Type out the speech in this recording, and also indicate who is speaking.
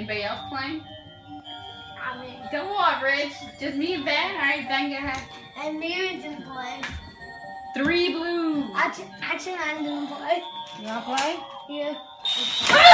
Speaker 1: Anybody else playing?
Speaker 2: I mean,
Speaker 1: double on, Rich. Just me and Ben. All right, Ben, go ahead.
Speaker 2: and Miriam didn't play.
Speaker 1: Three blues.
Speaker 2: Actually, actually, I didn't play.
Speaker 1: You wanna play?
Speaker 2: Yeah. Ah!